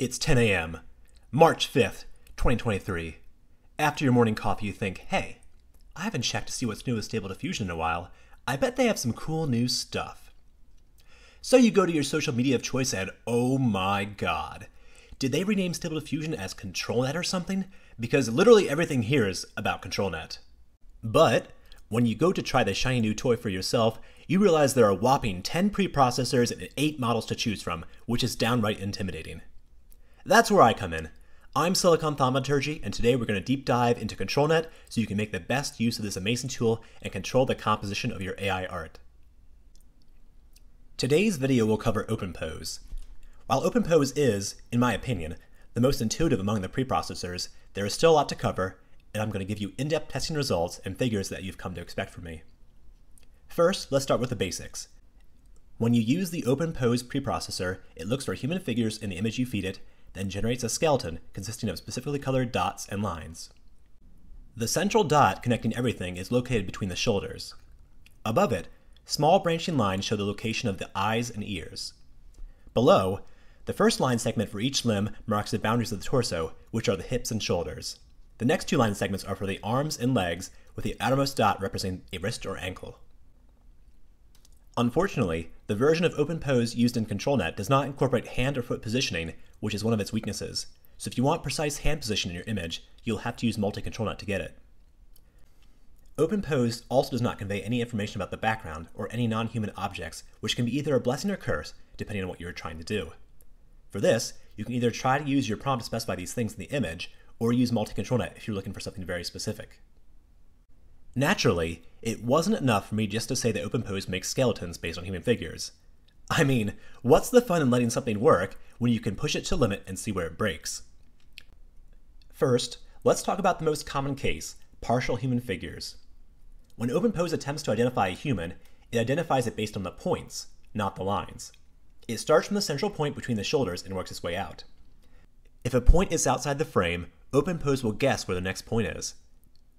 It's 10 a.m., March 5th, 2023. After your morning coffee, you think, hey, I haven't checked to see what's new with Stable Diffusion in a while. I bet they have some cool new stuff. So you go to your social media of choice and oh my god. Did they rename Stable Diffusion as ControlNet or something? Because literally everything here is about ControlNet. But when you go to try the shiny new toy for yourself, you realize there are whopping 10 preprocessors and 8 models to choose from, which is downright intimidating. That's where I come in. I'm Silicon Thaumaturgy, and today we're going to deep dive into ControlNet so you can make the best use of this amazing tool and control the composition of your AI art. Today's video will cover OpenPose. While OpenPose is, in my opinion, the most intuitive among the preprocessors, there is still a lot to cover, and I'm going to give you in-depth testing results and figures that you've come to expect from me. First, let's start with the basics. When you use the OpenPose preprocessor, it looks for human figures in the image you feed it then generates a skeleton consisting of specifically colored dots and lines. The central dot connecting everything is located between the shoulders. Above it, small branching lines show the location of the eyes and ears. Below, the first line segment for each limb marks the boundaries of the torso, which are the hips and shoulders. The next two line segments are for the arms and legs, with the outermost dot representing a wrist or ankle. Unfortunately, the version of OpenPose used in ControlNet does not incorporate hand or foot positioning, which is one of its weaknesses. So if you want precise hand position in your image, you'll have to use multi-controlnet to get it. OpenPose also does not convey any information about the background or any non-human objects, which can be either a blessing or curse, depending on what you're trying to do. For this, you can either try to use your prompt to specify these things in the image, or use multi-controlnet if you're looking for something very specific. Naturally, it wasn't enough for me just to say that OpenPose makes skeletons based on human figures. I mean, what's the fun in letting something work when you can push it to limit and see where it breaks? First, let's talk about the most common case, partial human figures. When OpenPose attempts to identify a human, it identifies it based on the points, not the lines. It starts from the central point between the shoulders and works its way out. If a point is outside the frame, OpenPose will guess where the next point is.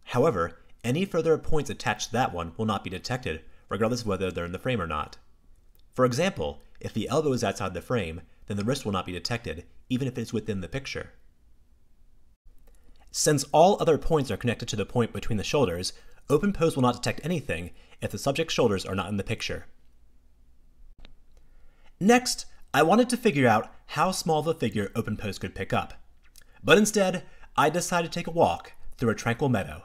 However, any further points attached to that one will not be detected, regardless of whether they're in the frame or not. For example, if the elbow is outside the frame, then the wrist will not be detected, even if it is within the picture. Since all other points are connected to the point between the shoulders, OpenPose will not detect anything if the subject's shoulders are not in the picture. Next, I wanted to figure out how small the figure OpenPose could pick up. But instead, I decided to take a walk through a tranquil meadow.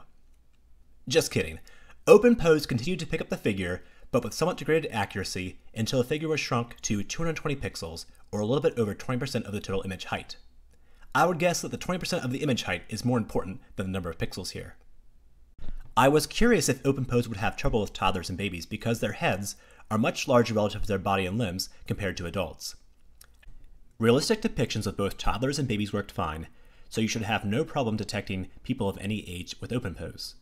Just kidding. OpenPose continued to pick up the figure, but with somewhat degraded accuracy until the figure was shrunk to 220 pixels, or a little bit over 20% of the total image height. I would guess that the 20% of the image height is more important than the number of pixels here. I was curious if OpenPose would have trouble with toddlers and babies because their heads are much larger relative to their body and limbs compared to adults. Realistic depictions of both toddlers and babies worked fine, so you should have no problem detecting people of any age with OpenPose.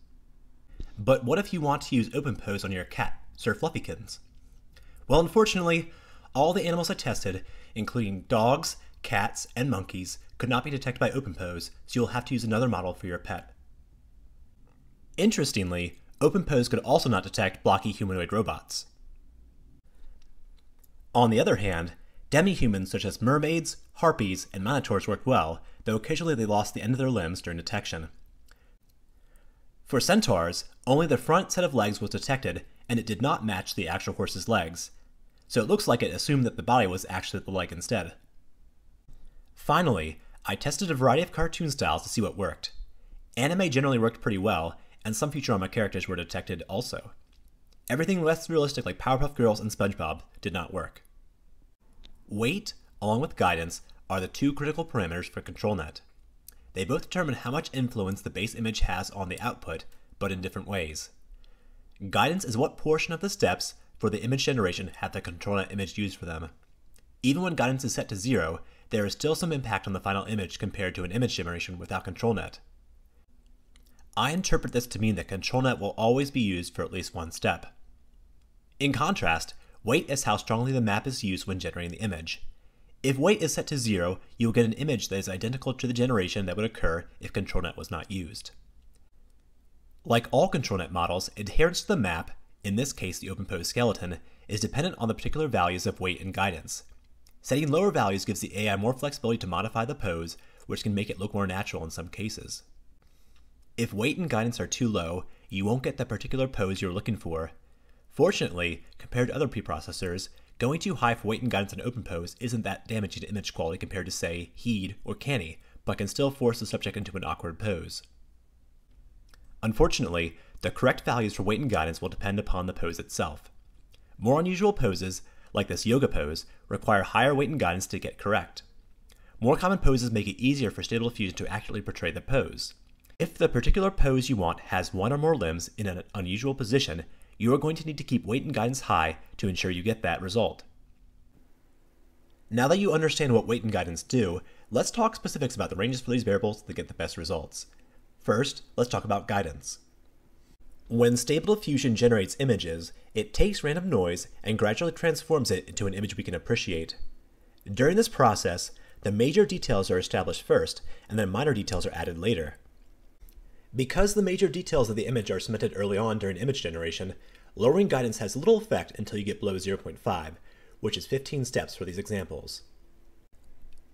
But what if you want to use OpenPose on your cat, Sir Fluffykins? Well, unfortunately, all the animals I tested, including dogs, cats, and monkeys, could not be detected by OpenPose, so you'll have to use another model for your pet. Interestingly, OpenPose could also not detect blocky humanoid robots. On the other hand, demi-humans such as mermaids, harpies, and minotaurs worked well, though occasionally they lost the end of their limbs during detection. For centaurs, only the front set of legs was detected, and it did not match the actual horse's legs, so it looks like it assumed that the body was actually the leg instead. Finally, I tested a variety of cartoon styles to see what worked. Anime generally worked pretty well, and some Futurama characters were detected also. Everything less realistic like Powerpuff Girls and SpongeBob did not work. Weight, along with guidance, are the two critical parameters for ControlNet. They both determine how much influence the base image has on the output, but in different ways. Guidance is what portion of the steps for the image generation have the ControlNet image used for them. Even when guidance is set to zero, there is still some impact on the final image compared to an image generation without ControlNet. I interpret this to mean that ControlNet will always be used for at least one step. In contrast, weight is how strongly the map is used when generating the image. If weight is set to zero, you will get an image that is identical to the generation that would occur if ControlNet was not used. Like all ControlNet models, adherence to the map, in this case the OpenPose skeleton, is dependent on the particular values of weight and guidance. Setting lower values gives the AI more flexibility to modify the pose, which can make it look more natural in some cases. If weight and guidance are too low, you won't get the particular pose you're looking for. Fortunately, compared to other preprocessors, going too high for weight and guidance on OpenPose isn't that damaging to image quality compared to, say, HED or Canny, but can still force the subject into an awkward pose. Unfortunately, the correct values for weight and guidance will depend upon the pose itself. More unusual poses, like this yoga pose, require higher weight and guidance to get correct. More common poses make it easier for Stable Diffusion to accurately portray the pose. If the particular pose you want has one or more limbs in an unusual position, you are going to need to keep weight and guidance high to ensure you get that result. Now that you understand what weight and guidance do, let's talk specifics about the ranges for these variables to get the best results. First, let's talk about guidance. When Stable Diffusion generates images, it takes random noise and gradually transforms it into an image we can appreciate. During this process, the major details are established first, and then minor details are added later. Because the major details of the image are cemented early on during image generation, lowering guidance has little effect until you get below 0.5, which is 15 steps for these examples.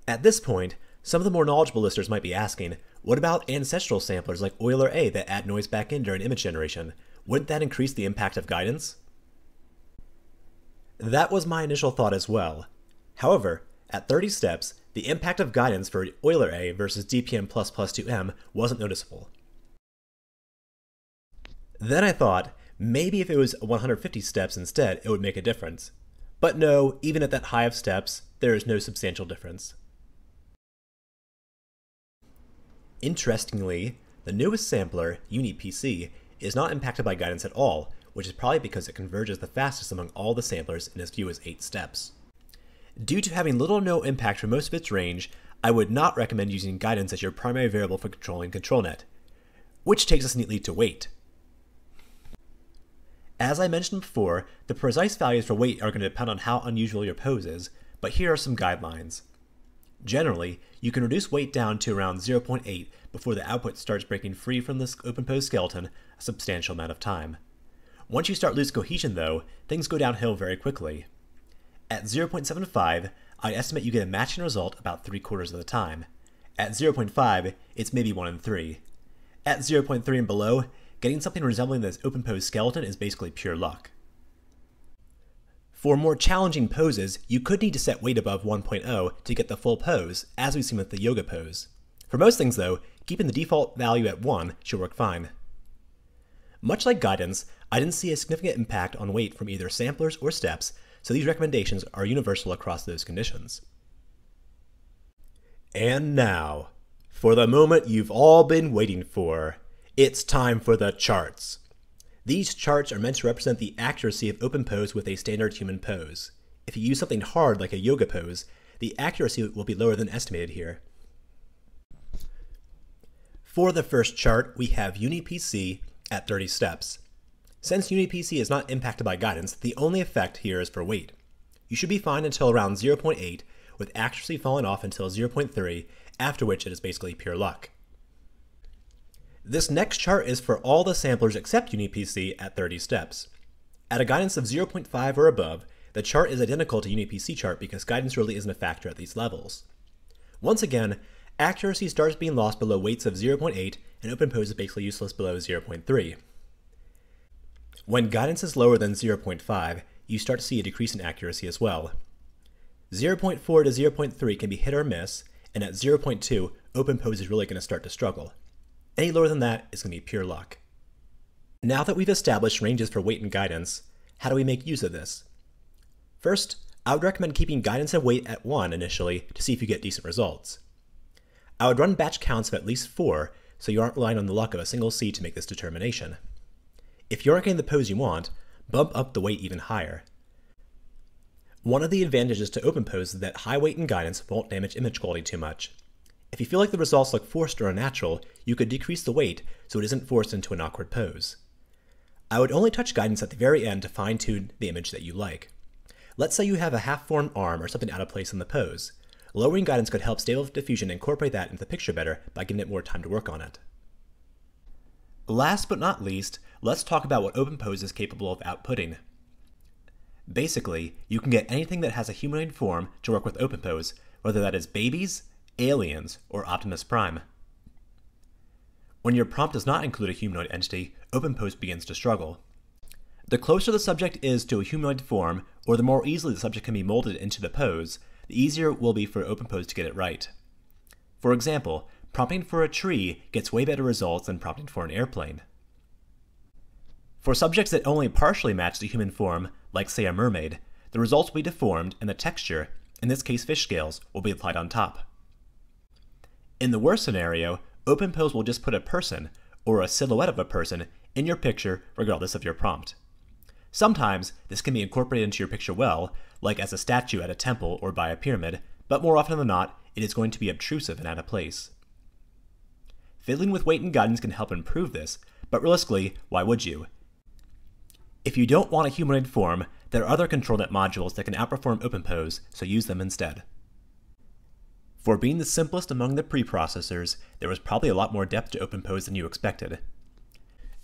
At this point, some of the more knowledgeable listeners might be asking, what about ancestral samplers like Euler A that add noise back in during image generation? Wouldn't that increase the impact of guidance? That was my initial thought as well. However, at 30 steps, the impact of guidance for Euler A versus DPM++ 2M wasn't noticeable. Then I thought, maybe if it was 150 steps instead, it would make a difference. But no, even at that high of steps, there is no substantial difference. Interestingly, the newest sampler, UniPC, is not impacted by guidance at all, which is probably because it converges the fastest among all the samplers in as few as 8 steps. Due to having little or no impact for most of its range, I would not recommend using guidance as your primary variable for controlling ControlNet. Which takes us neatly to weight. As I mentioned before, the precise values for weight are going to depend on how unusual your pose is, but here are some guidelines. Generally, you can reduce weight down to around 0.8 before the output starts breaking free from the open pose skeleton a substantial amount of time. Once you start lose cohesion though, things go downhill very quickly. At 0.75, I estimate you get a matching result about 3 quarters of the time. At 0.5, it's maybe 1 in 3. At 0.3 and below, getting something resembling this open pose skeleton is basically pure luck. For more challenging poses, you could need to set weight above 1.0 to get the full pose, as we've seen with the yoga pose. For most things though, keeping the default value at 1 should work fine. Much like guidance, I didn't see a significant impact on weight from either samplers or steps, so these recommendations are universal across those conditions. And now, for the moment you've all been waiting for, it's time for the charts. These charts are meant to represent the accuracy of open pose with a standard human pose. If you use something hard like a yoga pose, the accuracy will be lower than estimated here. For the first chart, we have UniPC at 30 steps. Since UniPC is not impacted by guidance, the only effect here is for weight. You should be fine until around 0.8, with accuracy falling off until 0.3, after which it is basically pure luck. This next chart is for all the samplers except UniPC at 30 steps. At a guidance of 0.5 or above, the chart is identical to UniPC chart because guidance really isn't a factor at these levels. Once again, accuracy starts being lost below weights of 0.8 and open pose is basically useless below 0.3. When guidance is lower than 0.5, you start to see a decrease in accuracy as well. 0.4 to 0.3 can be hit or miss, and at 0.2, open pose is really going to start to struggle. Any lower than that is going to be pure luck. Now that we've established ranges for weight and guidance, how do we make use of this? First, I would recommend keeping guidance and weight at 1 initially to see if you get decent results. I would run batch counts of at least 4 so you aren't relying on the luck of a single seed to make this determination. If you aren't getting the pose you want, bump up the weight even higher. One of the advantages to open pose is that high weight and guidance won't damage image quality too much, if you feel like the results look forced or unnatural, you could decrease the weight so it isn't forced into an awkward pose. I would only touch guidance at the very end to fine tune the image that you like. Let's say you have a half formed arm or something out of place in the pose. Lowering guidance could help Stable Diffusion incorporate that into the picture better by giving it more time to work on it. Last but not least, let's talk about what OpenPose is capable of outputting. Basically, you can get anything that has a humanoid form to work with OpenPose, whether that is babies, aliens, or Optimus Prime. When your prompt does not include a humanoid entity, OpenPose begins to struggle. The closer the subject is to a humanoid form, or the more easily the subject can be molded into the pose, the easier it will be for OpenPose to get it right. For example, prompting for a tree gets way better results than prompting for an airplane. For subjects that only partially match the human form, like say a mermaid, the results will be deformed and the texture, in this case fish scales, will be applied on top. In the worst scenario, OpenPose will just put a person, or a silhouette of a person, in your picture regardless of your prompt. Sometimes this can be incorporated into your picture well, like as a statue at a temple or by a pyramid, but more often than not, it is going to be obtrusive and out of place. Fiddling with weight and guidance can help improve this, but realistically, why would you? If you don't want a humanoid form, there are other ControlNet modules that can outperform OpenPose, so use them instead. For being the simplest among the preprocessors, there was probably a lot more depth to OpenPose than you expected.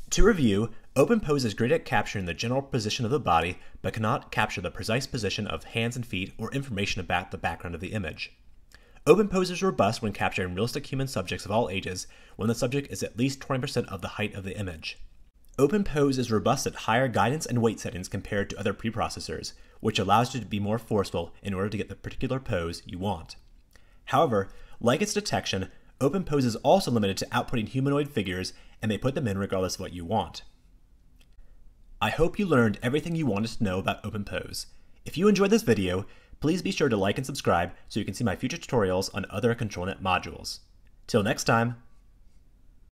To review, OpenPose is great at capturing the general position of the body, but cannot capture the precise position of hands and feet or information about the background of the image. OpenPose is robust when capturing realistic human subjects of all ages when the subject is at least 20% of the height of the image. OpenPose is robust at higher guidance and weight settings compared to other preprocessors, which allows you to be more forceful in order to get the particular pose you want. However, like its detection, OpenPose is also limited to outputting humanoid figures and may put them in regardless of what you want. I hope you learned everything you wanted to know about OpenPose. If you enjoyed this video, please be sure to like and subscribe so you can see my future tutorials on other ControlNet modules. Till next time,